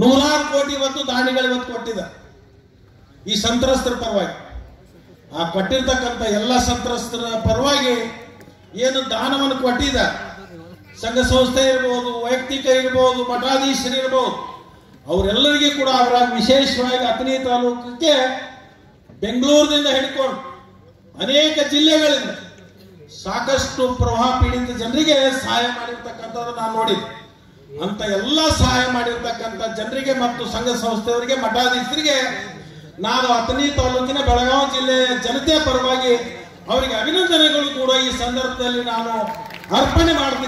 ನೂರಾರು ಕೋಟಿ ಇವತ್ತು ದಾನಿಗಳು ಇವತ್ತು ಕೊಟ್ಟಿದ್ದಾರೆ. ಈ ಸಂತ್ರಸ್ತರ ಪರವಾಗಿ. ಆ ಕೊಟ್ಟಿರ್ತಕ್ಕಂಥ ಎಲ್ಲ ಸಂತ್ರಸ್ತರ ಪರವಾಗಿ ಏನು ದಾನವನ್ನು ಕೊಟ್ಟಿದ್ದಾರೆ. ಸಂಘ ಸಂಸ್ಥೆ ಇರ್ಬೋದು, ವೈಯಕ್ತಿಕ ಇರ್ಬೋದು ಮಠಾಧೀಶರು ಇರ್ಬೋದು. ಅವರೆಲ್ಲರಿಗೂ ಕೂಡ ಅವರ ವಿಶೇಷವಾಗಿ ಅಥಣಿ ತಾಲೂಕಕ್ಕೆ ಬೆಂಗಳೂರಿನಿಂದ ಹಿಡ್ಕೊಂಡು ಅನೇಕ ಜಿಲ್ಲೆಗಳಿಂದ ಸಾಕಷ್ಟು ಪ್ರವಾಹ ಪೀಡಿತ ಜನರಿಗೆ ಸಹಾಯ ಮಾಡಿರ್ತಕ್ಕಂಥದ್ದು ನಾನು ನೋಡಿದ್ದೆ. ಅಂತ ಎಲ್ಲ ಸಹಾಯ ಮಾಡಿರ್ತಕ್ಕಂಥ ಜನರಿಗೆ ಮತ್ತು ಸಂಘ ಸಂಸ್ಥೆಯವರಿಗೆ, ಮಠಾಧೀಶರಿಗೆ, ನಾನು ಅಥಣಿ ತಾಲೂಕಿನ ಬೆಳಗಾವಿ ಜಿಲ್ಲೆಯ ಜನತೆಯ ಪರವಾಗಿ ಅವರಿಗೆ ಅಭಿನಂದನೆಗಳು ಕೂಡ ಈ ಸಂದರ್ಭದಲ್ಲಿ ನಾನು ಅರ್ಪಣೆ ಮಾಡ್ತೀನಿ.